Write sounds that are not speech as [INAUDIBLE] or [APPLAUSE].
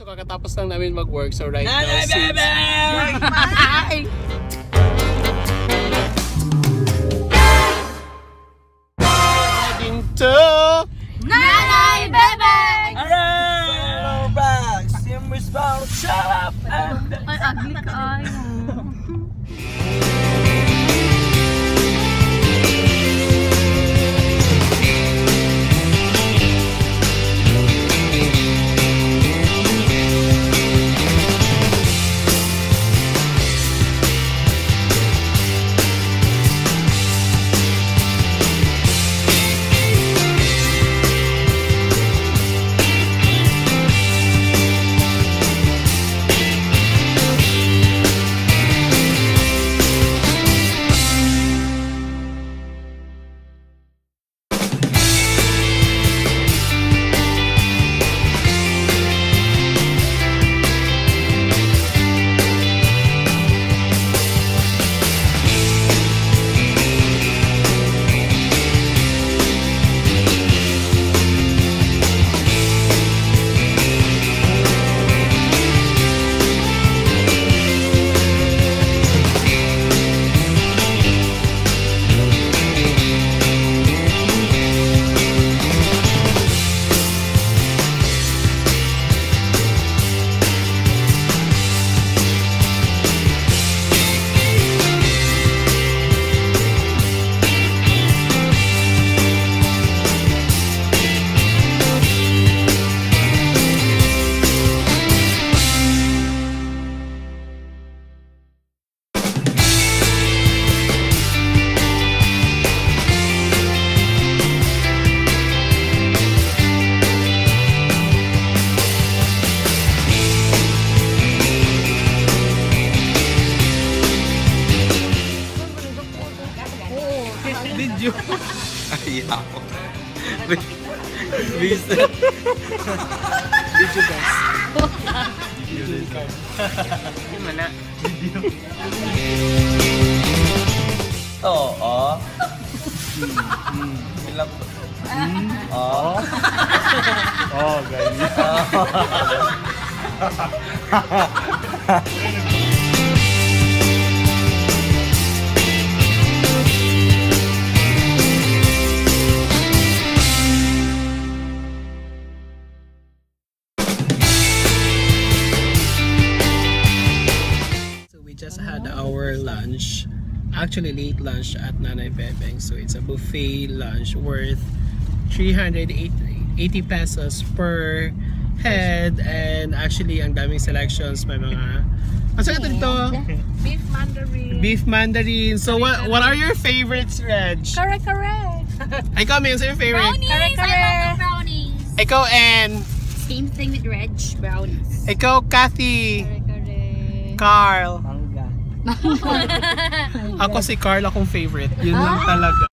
So kakatapos lang namin mag-work. So right now, since... Heading to... Nanay Bebe! Alright! Back! Sim response, shut up! And... Ay, ugly ka ay. Visit. Video guys. Yung mana. Oo. Ilang... Oo. Oh, ganyan. Actually late lunch at Nanay Bebeng. So it's a buffet lunch worth 380 pesos per head and actually ang daming selections may mga ano sa dito? Beef mandarin. Beef mandarin. So what what are your favorites, Reg? Kare kare. Ikaw, may yung favorite? Brownies! Kare, kare. I love the brownies. Ikaw, and Same thing with Reg, brownies. ikaw, Kathy, Kare kare. Carl. [LAUGHS] Ako si Carl akong favorite. Yun lang talaga.